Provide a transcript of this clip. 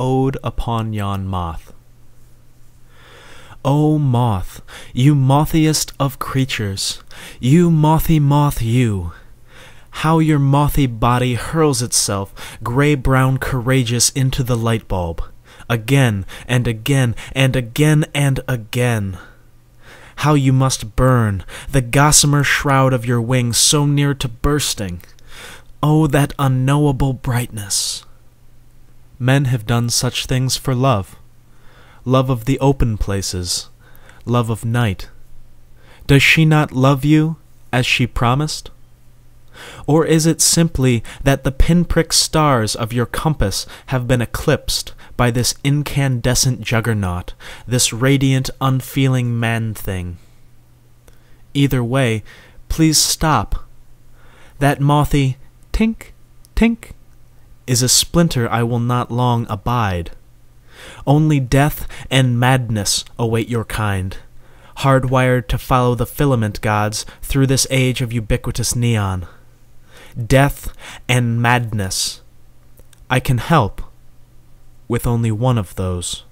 Ode upon Yon Moth. O moth, you mothiest of creatures, you mothy moth, you! How your mothy body hurls itself, gray brown courageous, into the light bulb, again and again and again and again! How you must burn, the gossamer shroud of your wings so near to bursting! Oh, that unknowable brightness! Men have done such things for love love of the open places, love of night. Does she not love you as she promised? Or is it simply that the pinprick stars of your compass have been eclipsed by this incandescent juggernaut, this radiant, unfeeling man thing? Either way, please stop. That mothy tink, tink is a splinter I will not long abide. Only death and madness await your kind, hardwired to follow the filament gods through this age of ubiquitous neon. Death and madness. I can help with only one of those.